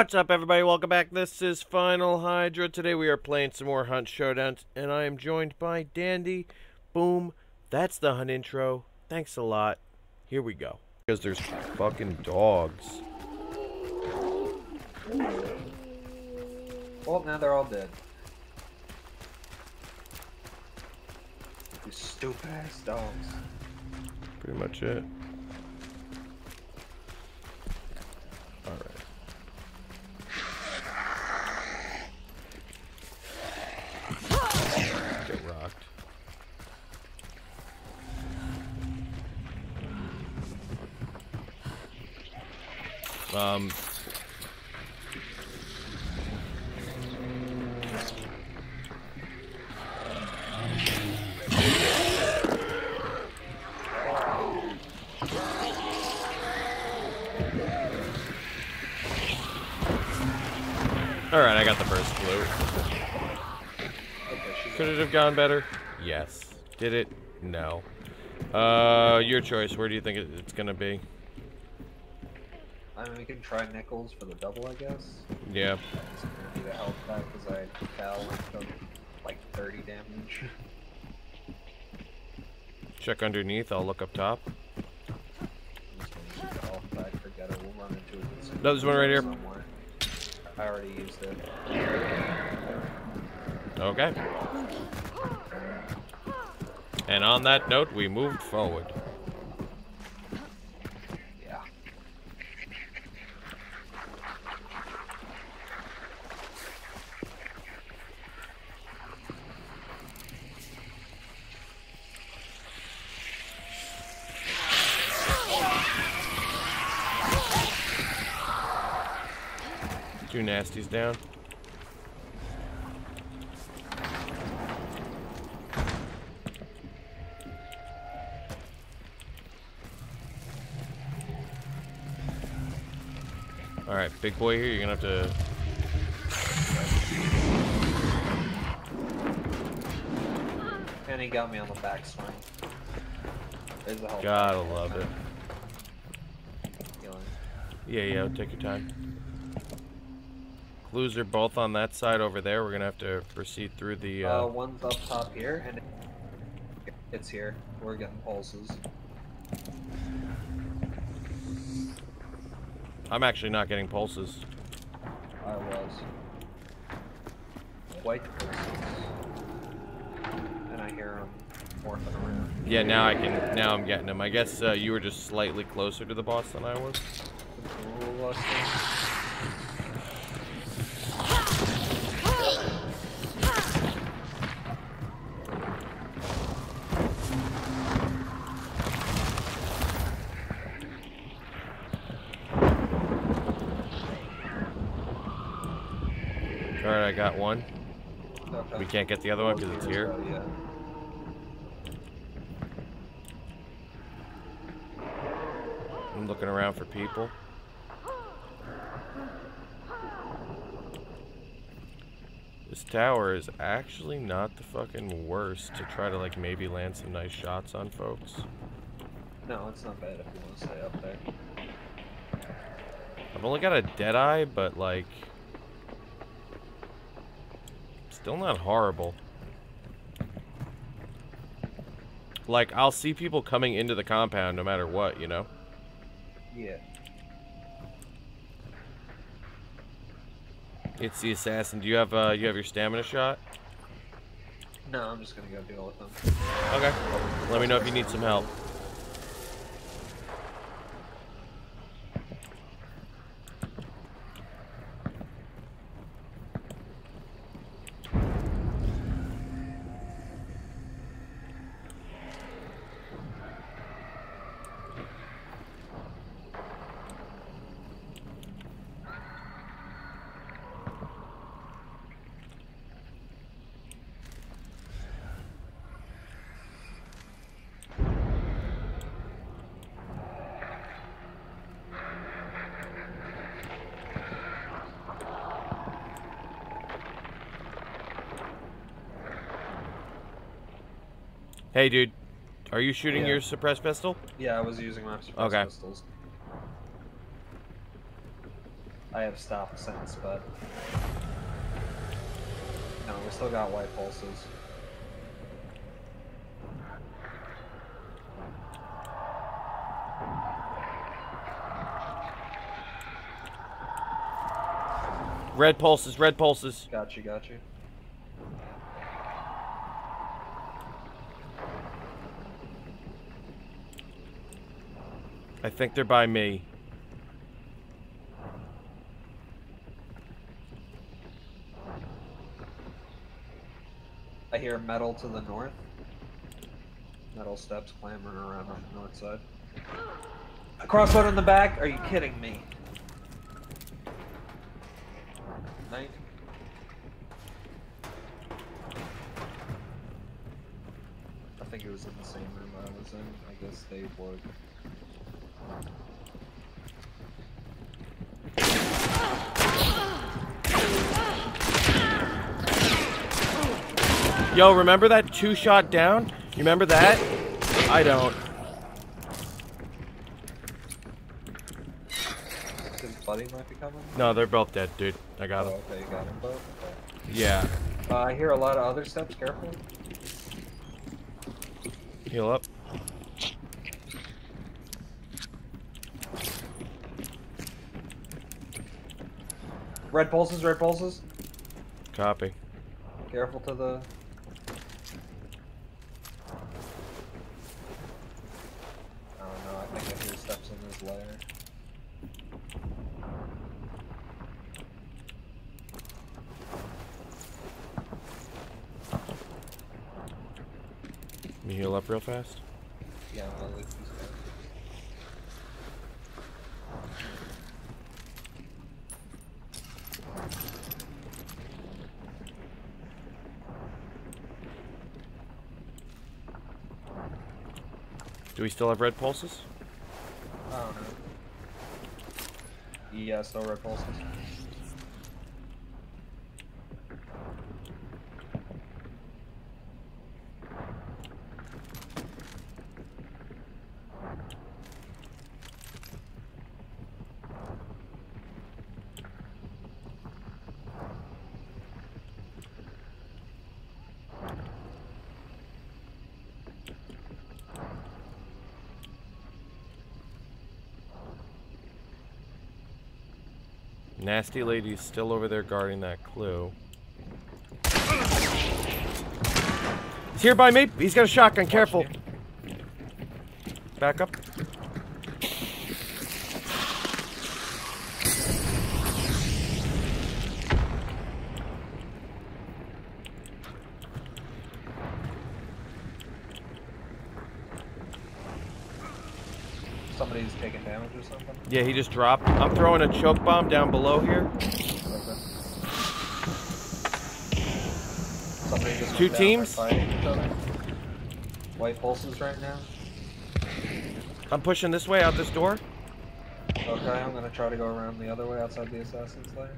What's up, everybody? Welcome back. This is Final Hydra. Today we are playing some more Hunt Showdowns, and I am joined by Dandy. Boom. That's the Hunt intro. Thanks a lot. Here we go. Because there's fucking dogs. Well, now they're all dead. You stupid ass dogs. Pretty much it. Alright. Get rocked. Um. Alright, I got the first flute. Could it have gone better? Yes. Did it? No. Uh, your choice. Where do you think it's gonna be? Mean, we can try nickels for the double, I guess. Yeah. It's gonna be the health back because I fell and took like 30 damage. Check underneath. I'll look up top. I'm just gonna use the health back. Forget it. We'll run into it. No, there's one right here. Somewhere. I already used it. Okay. And on that note, we moved forward. Yeah. Two nasties down. Alright, big boy here, you're gonna have to... And he got me on the backswing. There's the health Gotta love it. Yeah, yeah, take your time. Clues are both on that side over there. We're gonna have to proceed through the, uh... Uh, one's up top here, and it's here. We're getting pulses. I'm actually not getting pulses. I was. White pulses. And I hear them morphing around. Yeah, now I can, now I'm getting them. I guess, uh, you were just slightly closer to the boss than I was. Got one. Okay. We can't get the other one because it's here. Oh, yeah. I'm looking around for people. This tower is actually not the fucking worst to try to like maybe land some nice shots on folks. No, it's not bad if you want to stay up there. I've only got a dead eye, but like still not horrible. Like I'll see people coming into the compound no matter what, you know? Yeah. It's the assassin. Do you have uh you have your stamina shot? No, I'm just gonna go deal with them. Okay. Let me know if you need some help. Hey, dude. Are you shooting Yeah. your suppressed pistol? Yeah, I was using my suppressed Okay. pistols. I have stopped since, but no, we still got white pulses. Red pulses, red pulses. Got you, got you. I think they're by me. I hear metal to the north. Metal steps clambering around on the north side. A crossbow in the back? Are you kidding me? Night. I think it was in the same room I was in. I guess they would. Yo, remember that two shot down? You remember that? I don't. His buddy might be coming? No, they're both dead, dude. I got Oh, them. okay, you got them both? Okay. Yeah. Uh, I hear a lot of other steps, careful. Heal up. Red pulses, red pulses. Copy. Careful to the. I don't know, I think I hear steps in his lair. You heal up real fast. Yeah, I'm gonna leave these guys. Do we still have red pulses? I don't know. Yeah, still red pulses. Nasty lady's still over there guarding that clue. He's here by me. He's got a shotgun. Careful. Back up. Somebody's taking damage or something? Yeah, he just dropped. I'm throwing a choke bomb down below here. Okay. Somebody just Two went down, they're teams? fighting each other. White pulses right now. I'm pushing this way out this door. Okay, I'm gonna try to go around the other way outside the assassin's lair.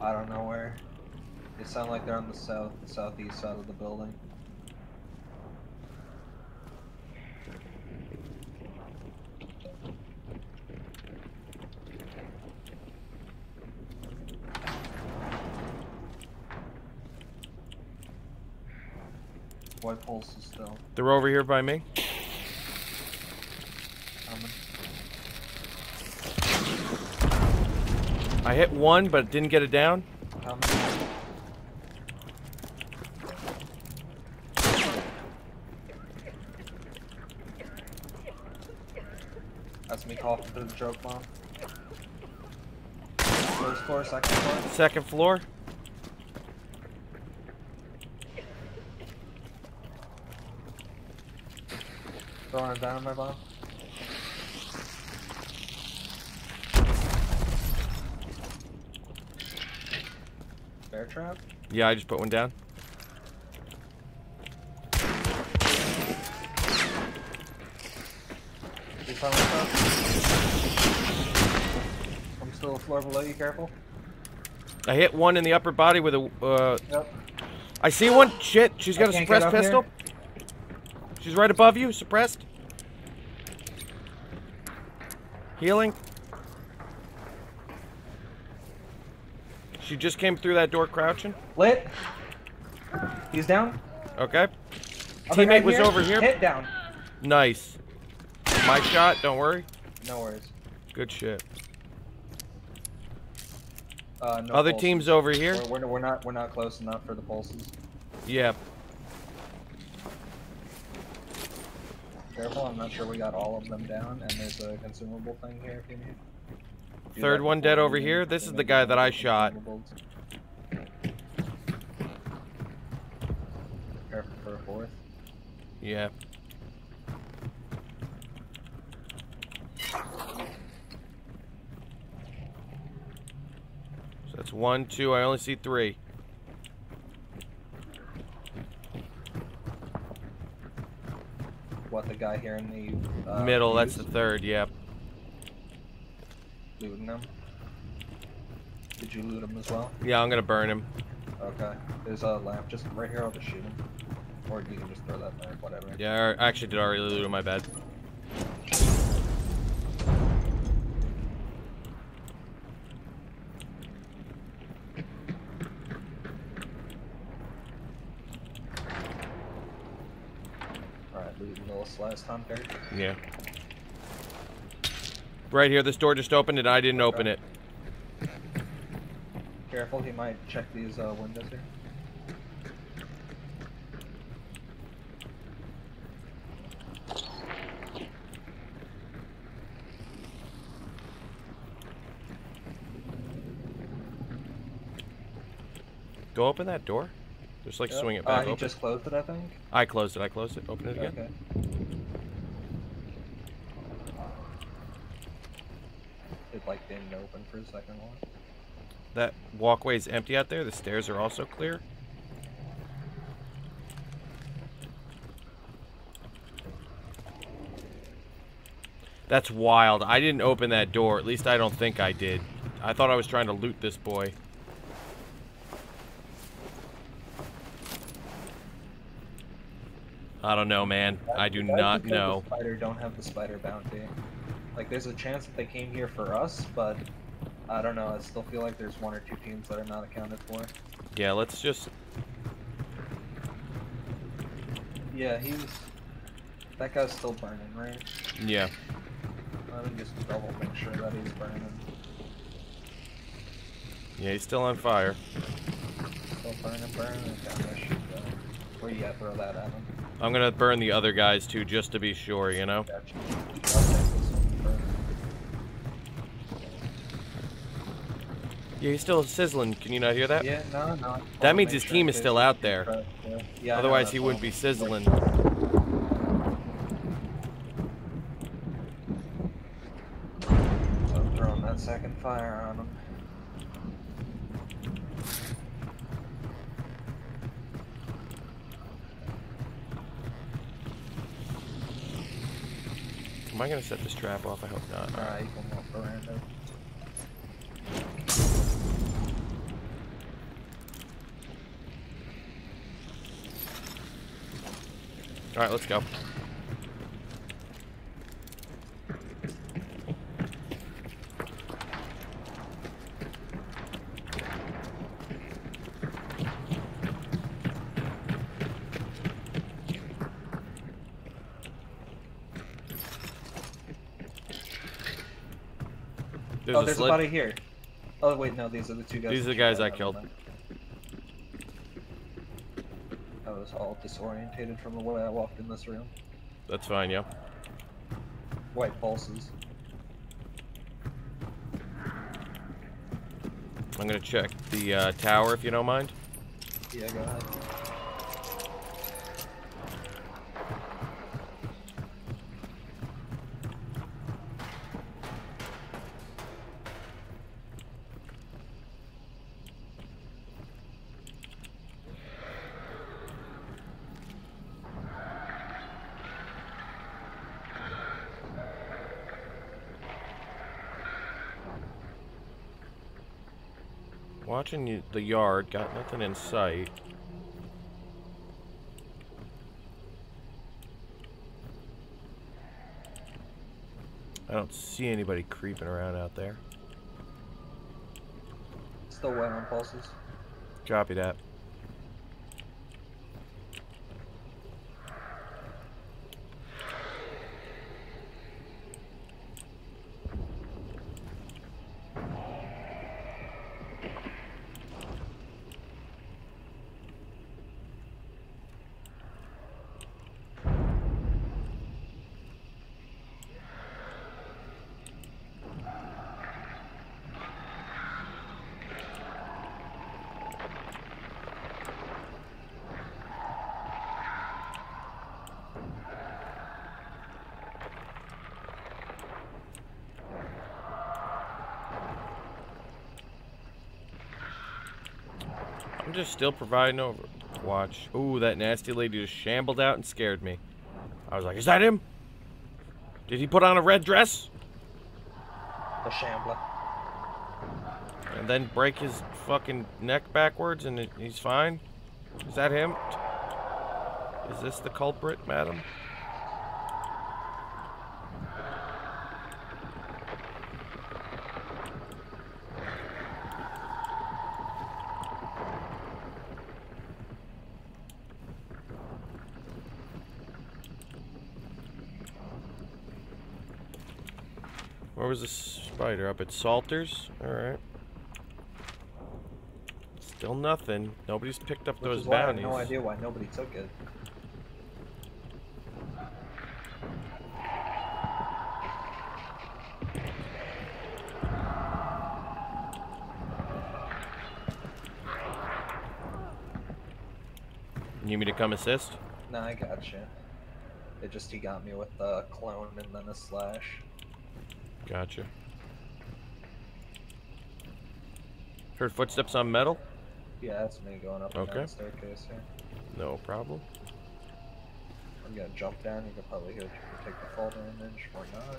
I don't know where. They sound like they're on the south, southeast side of the building. White pulse is still They're over here by me. I hit one, but didn't get it down. Me coughing the choke bomb. First floor, second floor. Second floor. Throwing it down my bomb. Bear trap? Yeah, I just put one down. You found myself? Still floor below you, careful. I hit one in the upper body with a. Uh, Yep. I see one. Shit, she's got I a suppressed up here. pistol. She's right above you, suppressed. Healing. She just came through that door crouching. Lit. He's down. Okay. Other Teammate guy was over here. Hit down. Nice. My shot, don't worry. No worries. Good shit. Uh, no Other pulses. teams over here. We're, we're, we're not we're not close enough for the pulses. Yeah. Careful, I'm not sure we got all of them down, and there's a consumable thing here if you need. Do Third one dead over here. This is the guy that I shot. Careful for a fourth. Yeah. That's one, two. I only see three. What the guy here in the uh, Middle, that's the third. Yep. looting them. Did you loot him as well? Yeah, I'm gonna burn him. Okay. There's a lamp just right here. I'll just shoot him. Or you can just throw that there, whatever. Yeah, I actually did already loot him. My bad. Looting Willis last time, Terry. Yeah. Right here, this door just opened and I didn't open it. Careful, he might check these uh, windows here. Go open that door. Just like Yep. swing it Uh, back he open. just closed it, I think. I closed it. I closed it. Open it again. Okay. It like didn't open for a second one. That walkway is empty out there. The stairs are also clear. That's wild. I didn't open that door. At least I don't think I did. I thought I was trying to loot this boy. I don't know, man. I do not know. The spider don't have the spider bounty. Like, there's a chance that they came here for us, but I don't know. I still feel like there's one or two teams that are not accounted for. Yeah, let's just... Yeah, he's. That guy's still burning, right? Yeah. Let me just double make sure that he's burning. Yeah, he's still on fire. Still burning, burning. Okay, I should, uh, where you at? Throw that at him. I'm gonna burn the other guys too, just to be sure, you know? Gotcha. I'll take this one first. Yeah, he's still sizzling. Can you not hear that? Yeah, no, no. That means his sure team is still out there. yeah. Yeah, I know, Otherwise, he wouldn't be sizzling. So I'm throwing that second fire on him. Am I gonna set this trap off? I hope not. Alright, you can walk around it. Alright, let's go. There's a sled. a body here. Oh wait, no, these are the two guys. These are the guys I killed. I was all disorientated from the way I walked in this room. That's fine, yeah. White pulses. I'm gonna check the uh, tower if you don't mind. Yeah, go ahead. Watching the yard, got nothing in sight. I don't see anybody creeping around out there. Still wet on pulses. Copy that. I'm just still providing over. Watch. Ooh, that nasty lady just shambled out and scared me. I was like, is that him? Did he put on a red dress? The Shambler. And then break his fucking neck backwards and he's fine? Is that him? Is this the culprit, madam? Where was the spider? Up at Salters? Alright. Still nothing. Nobody's picked up Which those why I have bounties. no idea why nobody took it. You Need me to come assist? Nah, I gotcha. It just he got me with the clone and then a slash. Gotcha. Heard footsteps on metal? Yeah, that's me going up Okay. the staircase here. No problem. I'm gonna jump down. You can probably hear take the fall damage or not.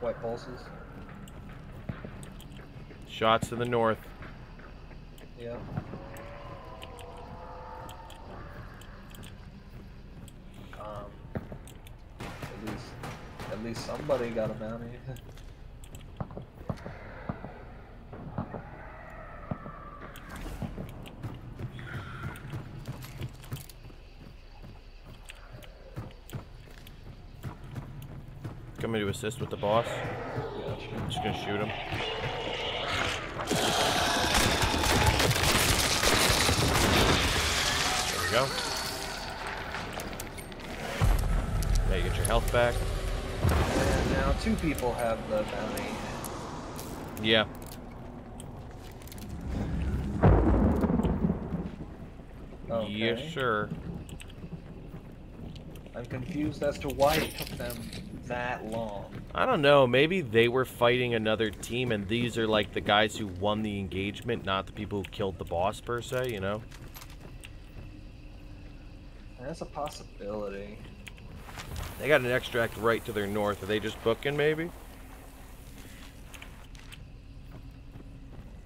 White pulses. Shots to the north. Yep. Um, at least, least somebody got a bounty. Coming to assist with the boss. I'm just gonna shoot him. There we go. Now you get your health back. Now two people have the bounty. Yeah. Okay. Yes, sir. I'm confused as to why it took them that long. I don't know. Maybe they were fighting another team, and these are like the guys who won the engagement, not the people who killed the boss per se. You know? That's a possibility. They got an extract right to their north. Are they just booking, maybe?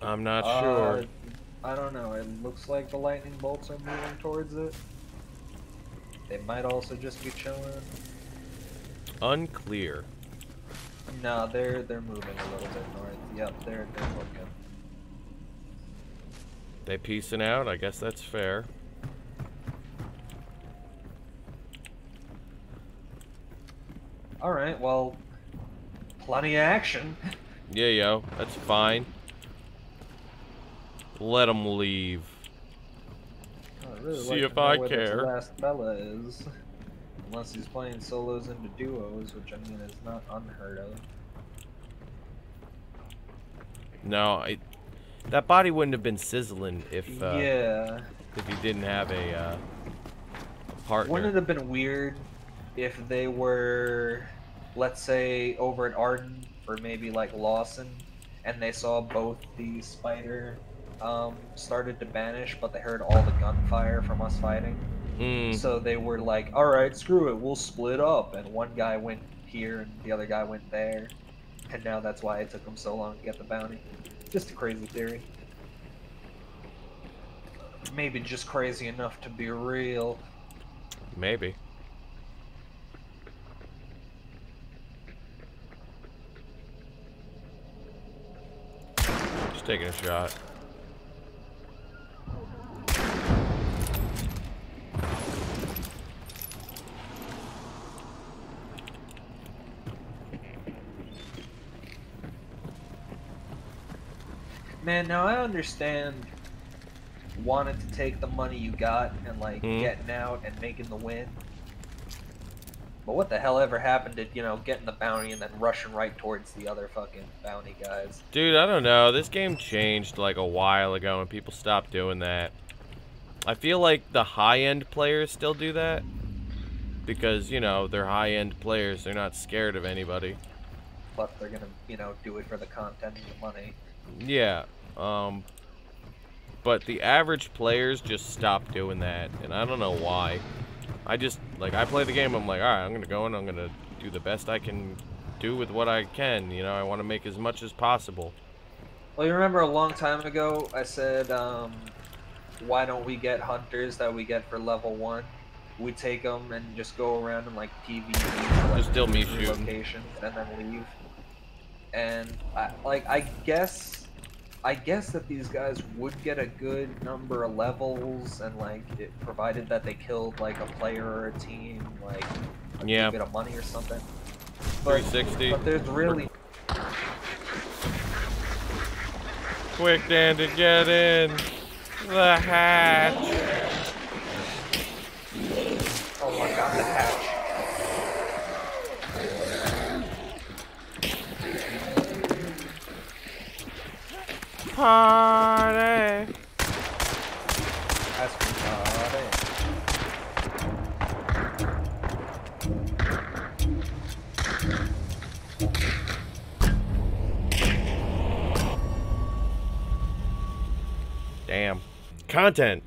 I'm not Uh, sure. I don't know. It looks like the lightning bolts are moving towards it. They might also just be chilling. Unclear. No, they're they're moving a little bit north. Yep, they're they're looking. They piecing out. I guess that's fair. All right, well, plenty of action. Yeah, yo, that's fine. Let them leave. I'd really See like if I care. last fella is. Unless he's playing solos into duos, which I mean is not unheard of. No, I. That body wouldn't have been sizzling if uh, yeah. if he didn't have a, uh, a partner. Wouldn't it have been weird if they were, let's say, over at Arden or maybe like Lawson, and they saw both the spider um, started to banish, but they heard all the gunfire from us fighting. Mm, So they were like, "All right, screw it, we'll split up." And one guy went here, and the other guy went there, and now that's why it took them so long to get the bounty. Just a crazy theory. Maybe just crazy enough to be real. Maybe. Taking a shot. Man, now I understand wanting to take the money you got and like Mhm. getting out and making the win. But what the hell ever happened to, you know, getting the bounty and then rushing right towards the other fucking bounty guys? Dude, I don't know. This game changed like a while ago and people stopped doing that. I feel like the high-end players still do that. Because, you know, they're high-end players. They're not scared of anybody. Plus they're gonna, you know, do it for the content and the money. Yeah. Um but the average players just stopped doing that and I don't know why. I just like I play the game I'm like, "All right, I'm going to go and I'm going to do the best I can do with what I can, you know. I want to make as much as possible." Well, you remember a long time ago I said, um, why don't we get hunters that we get for level one? We take them and just go around and like PvE to, like, Just still me shooting. locations and then leave. And I, like I guess, I guess that these guys would get a good number of levels and like it, provided that they killed like a player or a team, like a Yeah. bit of money or something. But, 360. but there's really Quick, Dan, to get in the hatch. oh my god the hatch. Party. That's got it. Damn. Content.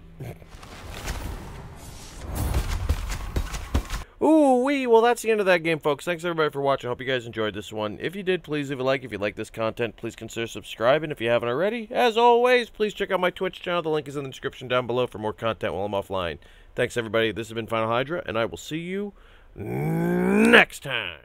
Ooh wee! Well, that's the end of that game, folks. Thanks everybody for watching. Hope you guys enjoyed this one. If you did, please leave a like. If you like this content, please consider subscribing. If you haven't already, as always, please check out my Twitch channel. The link is in the description down below for more content while I'm offline. Thanks everybody. This has been Final Hydra, and I will see you next time.